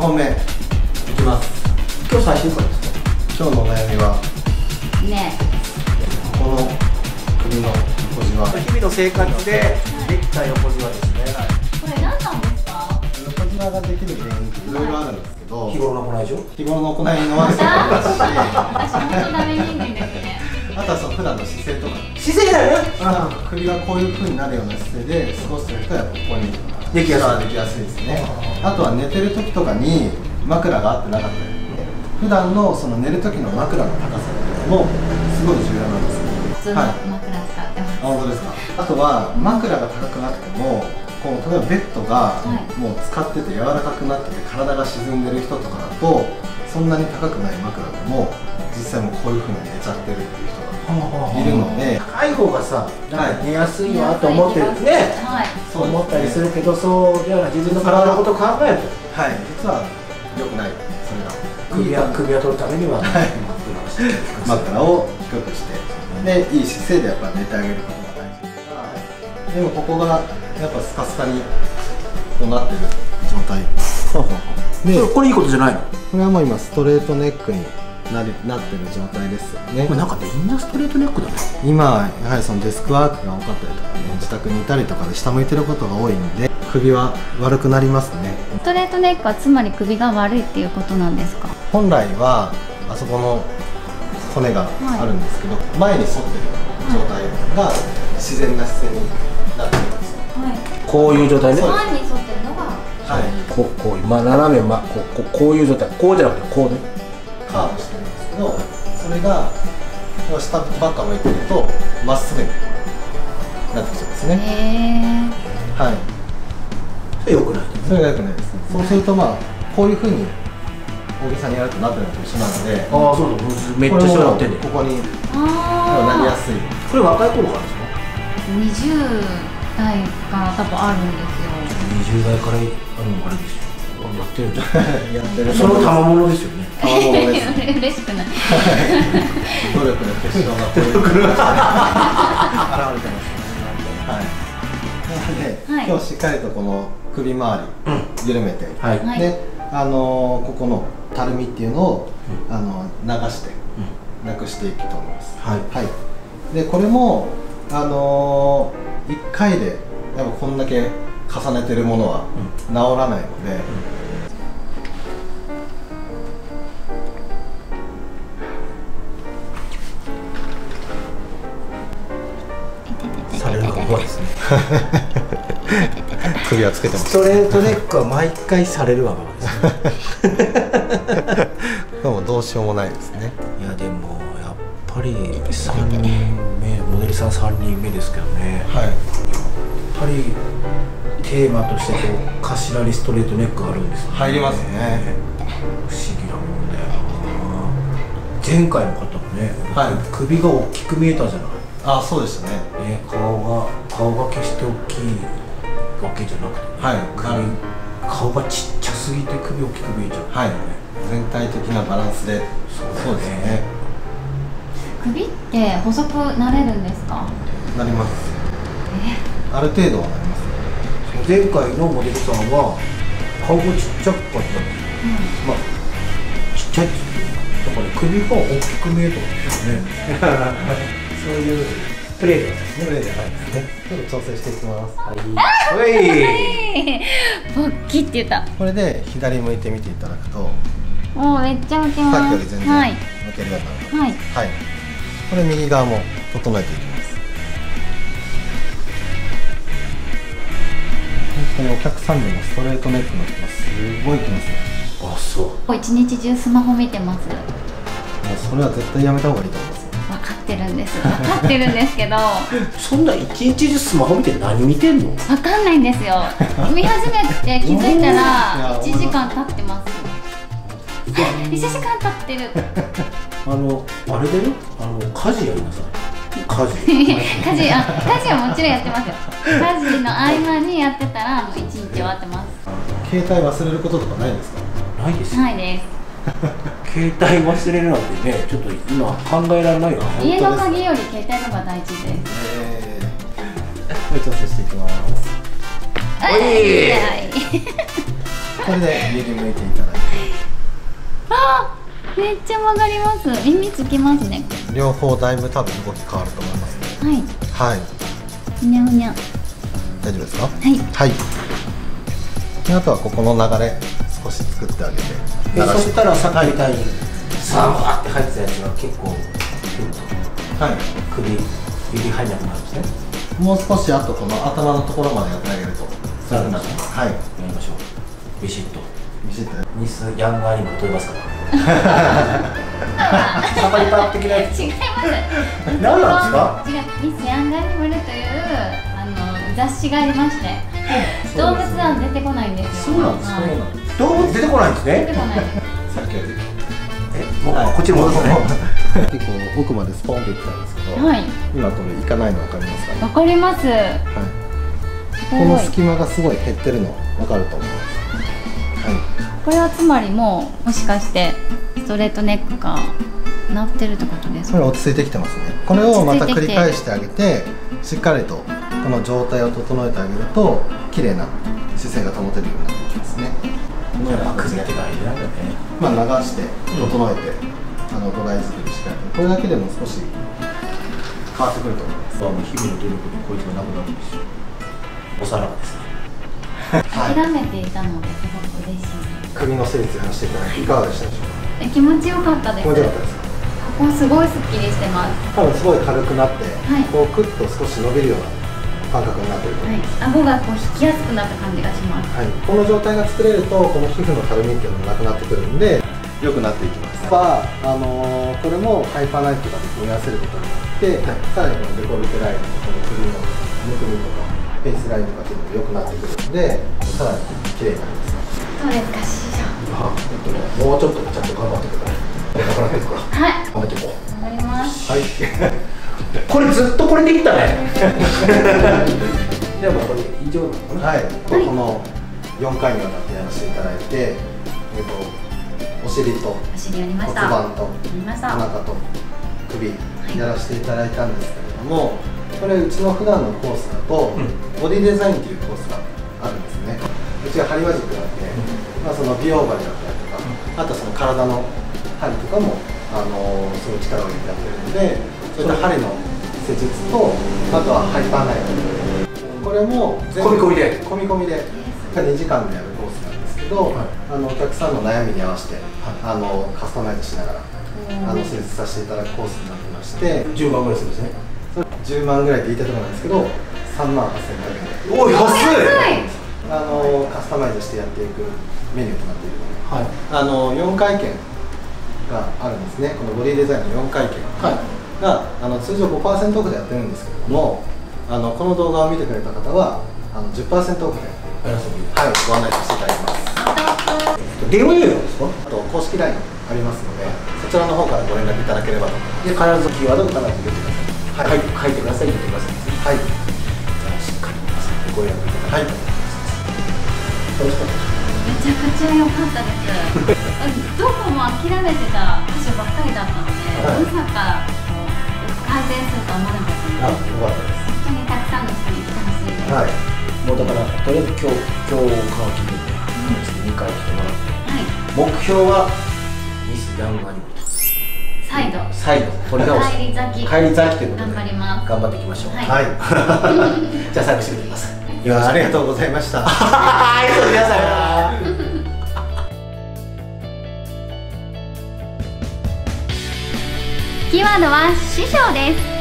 本目いきます。今日最終回ですか？今日のお悩みは？ねこの首の横じわ。日々の生活でできた横じわですね、これ何なんですか？横じわができる原因っていろいろあるんですけど日頃の行いでしょ日頃の行いの悪さもありますし私本当ダメ人間ですね。あとはその普段の姿勢とか。姿勢だよ。ね首がこういう風になるような姿勢で過ごしてる人はやっぱここにできやすいできやすいですね。あとは寝てる時とかに枕が合ってなかったり普段のその寝る時の枕の高さっていうのもすごい重要なんです普通のはい。枕使ってます、あ本当ですか？あとは枕が高くなくてもこう例えばベッドがはい。もう使ってて柔らかくなってて体が沈んでる人とかだとそんなに高くない枕でも実際もうこういう風に寝ちゃってるっていう人がいるので高い方がさ寝やすいはわと思ってるねはいそう思ったりするけどそうじゃない自分の体のことを考えるとはい。実は良くない。それが。首は首を取るためにははい。枕を低くして。でいい姿勢でやっぱ寝てあげることが大事でもここがやっぱスカスカにこうなってる状態。でこれこれいいことじゃないの？これはもう今ストレートネックになりなってる状態ですよね。これなんかみんなストレートネックだね。今やはりそのデスクワークが多かったりとかね自宅にいたりとかで下向いてることが多いんで首は悪くなりますね。ストレートネックはつまり首が悪いっていうことなんですか？本来はあそこの骨があるんですけど、前に反ってる状態が自然な姿勢になっています、はい。こういう状態ね。前に沿ってるのがはい。こうこういうまあ斜めまあこうこうこういう状態。こうじゃなくてこうね。カーブしてどそれがこう下ばっか向いてるとまっすぐになってきちゃうんですね。へえはい。それよくないそれが良くないですね。そうするとまあこういうふうに大げさにやるとなってるのと一緒なのでああそうだめっちゃ下がってんね。ここになりやすい。これ若い頃からですか？20代から多分あるんですよ。20代からあるのあれですよやってる。ん だやってる。その賜物ですよね。賜物です嬉しくない。努力の結晶がこういう。現れてますね。はいなので、はい。今日しっかりとこの首周り緩めて、はい。はい。であのーここのたるみっていうのを、あの流してなくしていくと思います。はい。でこれもあのー、1回でやっぱこんだけ重ねてるものは治らないので、されるのが怖いですね。首はつけてます。ストレートネックは毎回されるわ。けですねでもどうしようもないですね。いやでもやっぱり3人目モデルさん3人目ですけどね。はい。やっぱりテーマとしてこう頭にストレートネックがあるんですよ入りますね。不思議なもんだよ。な前回の方もね、はい。首が大きく見えたじゃない。あそうでしたね。ね、顔が顔が決して大きいわけじゃなくて、ね。はい首顔がちっちゃすぎて首大きく見えちゃう、はい。全体的なバランスで。そうですね。首って細くなれるんですか？なります。ある程度はなります前回のモデルさんは顔がちっちゃかったんですよ、まあちっちゃいっだから首が大きく見えたんですよね。そういうプレーですね。プレーじゃない。ですねちょっと調整してい。きますはい。はい。ボッキって言ったこれで左向い。てみてい。ただくとおーめっちゃ浮きますさっきより全然はい。抜けるようになりますはい。はい、これ右側も整えてい。きます当にお客さんでもストレートネックの人はす。ごい来ますね。あそう。一日中スマホ見てます。もうそれは絶対やめた方がいいと思います。よ分かってるんです。分かってるんですけど。そんな一日中スマホ見て何見てんの？分かんないんですよ。見始めて気づいたいら や1時間経ってます。1 時間経ってる。あのあれだよ。あの家事やりなさい家事。家事あ家事はもちろんやってますよ。家事の合間にやってたらもう一日終わってます。携帯忘れることとかないですか？ないです。よないです。携帯忘れるなんてねちょっと今考えられないよ 家の鍵より携帯の方が大事です。えー、これ調整していきます。おい。はい。これで右向いていただいて。あめっちゃ曲がります。耳つきますね。両方だいぶ多分動き変わると思います。はい。はい。ふにゃふにゃ大丈夫ですか？はい。はい。であとはここの流れ少し作ってあげて。え流しそしたらさっきみたいにさーって入ってたやつが結構はい。首指入んなくなるんですね。もう少しあとこの頭のところまでやってあげると。はい。やりましょう。ビシッと。見せてミスヤングアニマル飛びますからサファリパーク的なやつ？違います。何なんですか？違うミスヤングアニマルというあの雑誌がありまして動物は出てこないんですよ。そうなんですはい。ね動物出てこないんです出てねこないです。さっきよりえもう、あこっちの方ですね結構奥までスポンっていってたんですけど、はい。今これ行かないの分かりますか？ね、わかります。はい、すこの隙間がすごい減ってるの分かると思いますはいこれはつまりもうもしかしてストレートネックがなってるってことですか？それ落ち着いてきてますね。これをまた繰り返してあげてしっかりとこの状態を整えてあげると綺麗な姿勢が保てるようになってきますね。このような形で首手が入れられるね。まあ、流して整えて、あの土台作りしっかりとこれだけでも少し変わってくると思います。日々の努力でこいつがなくなるんですよ。おさらばですね。はい諦めていたのですごく嬉しい首の施術やらせていただいてい。かがでしたでしょうか？え気持ちよかったです。気持ちよかったですか？ここすごいスッキリしてます。多分すごい軽くなって、い。こうクッと少し伸びるような感覚になってると思います、はい。顎がこう引きやすくなった感じがします。はい、この状態が作れるとこの皮膚のたるみっていうのもなくなってくるんで良くなっていきます。は、あのーこれもハイパーナイフとかで組み合わせることによって、さらにこのデコルテラインこの首のむくみとかフェイスラインとかっていうのも良くなってくるんでさらに綺麗になります。どうですか師匠。あえっとねもうちょっとちゃんと頑張ってください。なくなっていくから。はい。頑張っていこう。頑張ります。はい。これずっとこれでいったね。でもこれ以上なのかな。はい、この4回にわたってやらせていただいて、えっと、お尻とお尻やりまし骨た盤とやりました。お腹と首やらせていただいたんですけれども、これうちの普段のコースだと、ボディデザインっていうコースがあるんですね。うちは針マジックなん。で、まあ、その美容針だったりとか、あとその体の針とかも、あのすごい力を入れてやってるのでそういった針の施術とあとはハイパーナイフこれも全部込み込みで？込み込みで2時間でやるコースなんですけど、はい。あのお客さんの悩みに合わせて、あのカスタマイズしながらあの施術させていただくコースになってまして。10万ぐらいするんですね10万ぐらいって言いたいところなんですけど3万8500円でおい安い！いあのカスタマイズしてやっていくメニューとなっているのではい。あの4回転があるんですね。このボディデザインの4回転。はい。があの通常5%オフでやってるんですけれどもあのこの動画を見てくれた方はあの10%オフで、やはい、ご案内させていただきます。電話予約ですか？あと公式 LINE ありますのでそちらの方からご連絡いただければと思います。で必ずキーワードを必ず入れてくださいはい。書いてください言ってくださいはい。じゃあしっかり皆さんでご予約いただいてはい楽しかっためちゃくちゃ良かったですどこも諦めてた箇所ばっかりだったので、はい。まさかこう改善するとは思わなかったのであ、よかったです。本当にたくさんの人に来てほしいです。はい。もうだからとりあえず今日今日から聞いてて2回来てもらって。はい。目標はミスヤングアニメと再度。再度。取り直す帰り咲き。帰り咲きということで頑張ります。頑張っていきましょう。はい。はい。じゃあ最後締めていきます。いやありがとうございました。はいそれではさよならキーワードは師匠です